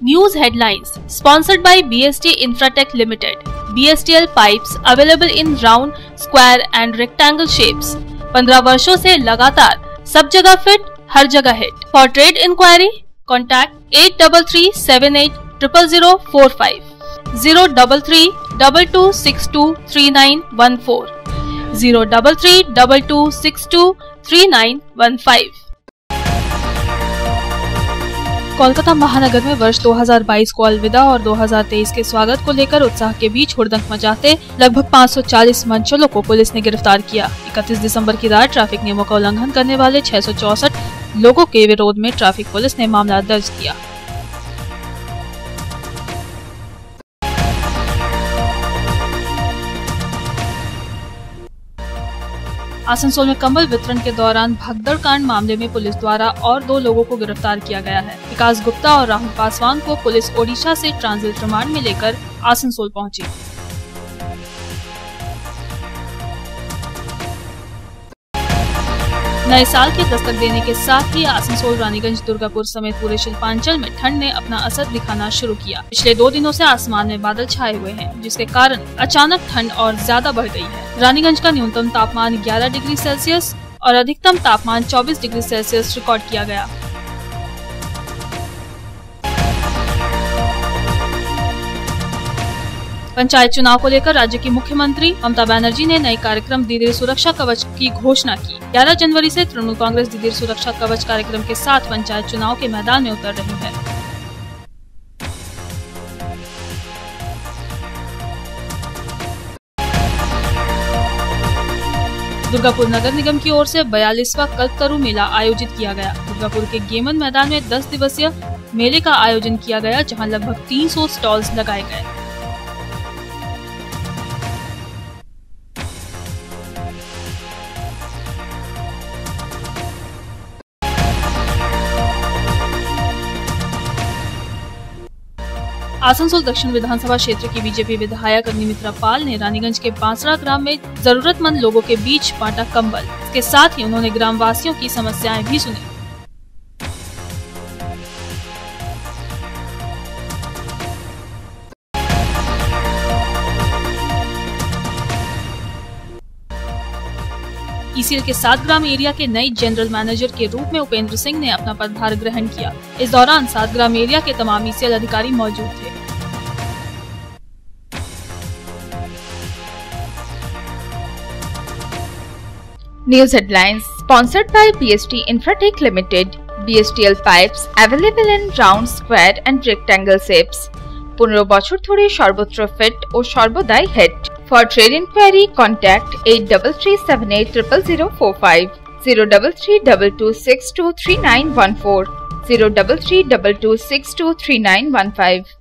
News headlines sponsored by BST Infratech Limited. BSTL pipes available in round, square and rectangle shapes. 15 वर्षों से लगातार सब जगह fit हर जगह hit for trade inquiry contact eight double three seven eight triple zero four five zero double three double two six two three nine one four zero double three double two six two three nine one five Kolkata महानगर में वर्ष 2022 को अलविदा और 2023 के स्वागत को लेकर उत्साह के बीच हुड़दंग मचाते लगभग 540 मंचलों को पुलिस ने गिरफ़्तार किया। 31 दिसंबर की रात ट्रैफ़िक नियमों का उल्लंघन करने वाले छह लोगों के विरोध में ट्रैफ़िक पुलिस ने मामला दर्ज किया। आसनसोल में कंबल वितरण के दौरान भगदड़ कांड मामले में पुलिस द्वारा और दो लोगों को गिरफ़्तार किया गया है। विकास गुप्ता और राहुल पासवान को पुलिस ओडिशा से ट्रांजिट रिमांड में लेकर आसनसोल पहुँची। नए साल के दस्तक देने के साथ ही आसनसोल, रानीगंज, दुर्गापुर समेत पूरे शिल्पांचल में ठंड ने अपना असर दिखाना शुरू किया। पिछले दो दिनों से आसमान में बादल छाए हुए हैं, जिसके कारण अचानक ठंड और ज़्यादा बढ़ गई है। रानीगंज का न्यूनतम तापमान 11 डिग्री सेल्सियस और अधिकतम तापमान 24 डिग्री सेल्सियस रिकॉर्ड किया गया। पंचायत चुनाव को लेकर राज्य की मुख्यमंत्री ममता बनर्जी ने नए कार्यक्रम दीदी सुरक्षा कवच की घोषणा की। 11 जनवरी से तृणमूल कांग्रेस दीदी सुरक्षा कवच कार्यक्रम के साथ पंचायत चुनाव के मैदान में उतर रही है। दुर्गापुर नगर निगम की ओर से बयालीसवा कल्पतरु मेला आयोजित किया गया। दुर्गापुर के गेमन मैदान में 10 दिवसीय मेले का आयोजन किया गया, जहाँ लगभग 300 स्टॉल्स लगाए गए। आसनसोल दक्षिण विधानसभा क्षेत्र की बीजेपी विधायक अग्निमित्रा पाल ने रानीगंज के बांसड़ा ग्राम में जरूरतमंद लोगों के बीच बांटा कंबल। इसके साथ ही उन्होंने ग्राम वासियों की समस्याएँ भी सुनी। ईसीएल के सात ग्राम एरिया के नए जनरल मैनेजर के रूप में उपेंद्र सिंह ने अपना पदभार ग्रहण किया इस दौरान सात ग्राम एरिया के तमाम ईसीएल अधिकारी मौजूद थे News headlines sponsored by BST Infratech Limited. BSTL pipes available in round, square and rectangle shapes. পনেরো বছর ধরে সর্বত্র ফিট ও সর্বদাই head For trade inquiry, contact 833780045 03322623914 03322623915